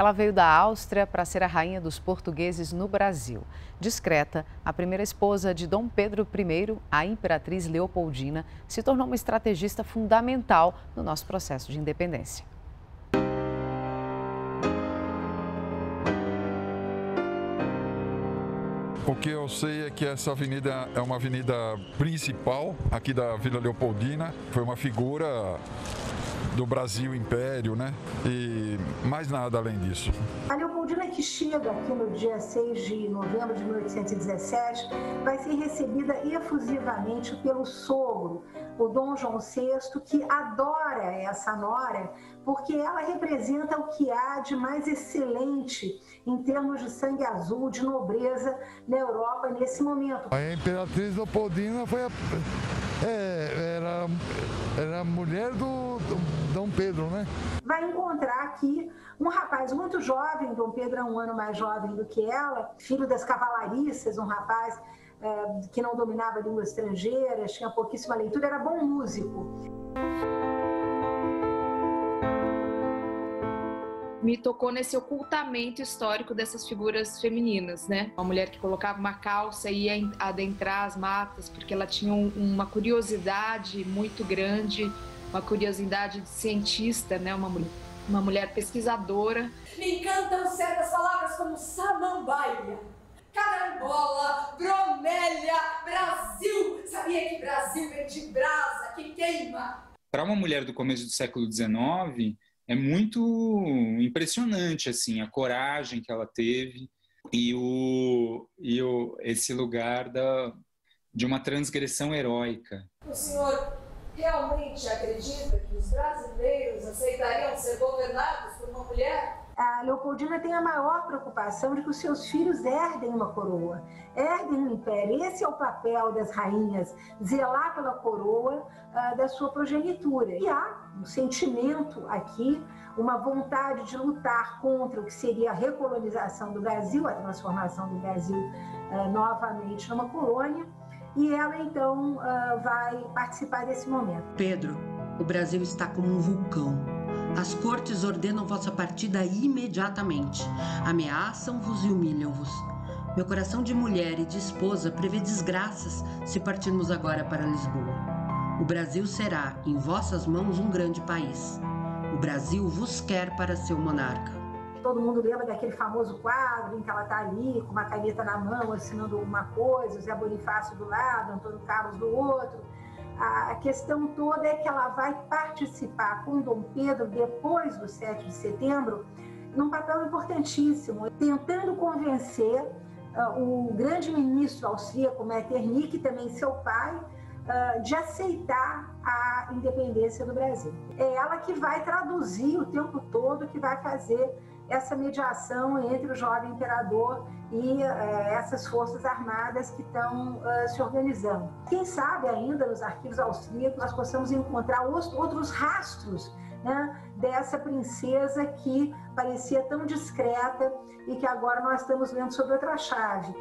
Ela veio da Áustria para ser a rainha dos portugueses no Brasil. Discreta, a primeira esposa de Dom Pedro I, a imperatriz Leopoldina, se tornou uma estrategista fundamental no nosso processo de independência. O que eu sei é que essa avenida é uma avenida principal aqui da Vila Leopoldina. Foi uma figura do Brasil Império, né? E mais nada além disso. A Leopoldina que chega aqui no dia 6 de novembro de 1817 vai ser recebida efusivamente pelo sogro, o Dom João VI, que adora essa nora porque ela representa o que há de mais excelente em termos de sangue azul, de nobreza na Europa nesse momento. A Imperatriz Leopoldina foi a, é, era, era a mulher do, do Dom Pedro, né? Vai encontrar aqui um rapaz muito jovem, Dom Pedro é um ano mais jovem do que ela, filho das cavalariças, um rapaz é, que não dominava línguas estrangeiras, tinha pouquíssima leitura, era bom músico. Me tocou nesse ocultamento histórico dessas figuras femininas, né? Uma mulher que colocava uma calça e ia adentrar as matas porque ela tinha uma curiosidade muito grande, uma curiosidade de cientista, né? Uma, uma mulher pesquisadora. Me encantam certas palavras como samambaia, carambola, bromélia, Brasil. Sabia que Brasil vem de brasa, que queima. Para uma mulher do começo do século XIX, é muito impressionante assim a coragem que ela teve e o, e o esse lugar da de uma transgressão heróica. O senhor realmente acredita que os brasileiros aceitariam ser governados por uma mulher? A Leopoldina tem a maior preocupação de que os seus filhos herdem uma coroa, herdem um império. Esse é o papel das rainhas, zelar pela coroa uh, da sua progenitura. E há um sentimento aqui, uma vontade de lutar contra o que seria a recolonização do Brasil, a transformação do Brasil uh, novamente numa colônia e ela então uh, vai participar desse momento. Pedro, o Brasil está como um vulcão. As cortes ordenam vossa partida imediatamente. Ameaçam-vos e humilham-vos. Meu coração de mulher e de esposa prevê desgraças se partirmos agora para Lisboa. O Brasil será, em vossas mãos, um grande país. O Brasil vos quer para seu monarca. Todo mundo lembra daquele famoso quadro em que ela está ali com uma caneta na mão, assinando uma coisa, o Zé Bonifácio do lado, Antônio Carlos do outro. A questão toda é que ela vai participar com Dom Pedro depois do 7 de setembro num papel importantíssimo, tentando convencer uh, o grande ministro austríaco Metternich, também seu pai, uh, de aceitar a independência do Brasil. É ela que vai traduzir o tempo todo, que vai fazer essa mediação entre o jovem imperador e é, essas forças armadas que estão uh, se organizando. Quem sabe ainda nos arquivos austríacos nós possamos encontrar os, outros rastros né, dessa princesa que parecia tão discreta e que agora nós estamos vendo sobre outra chave.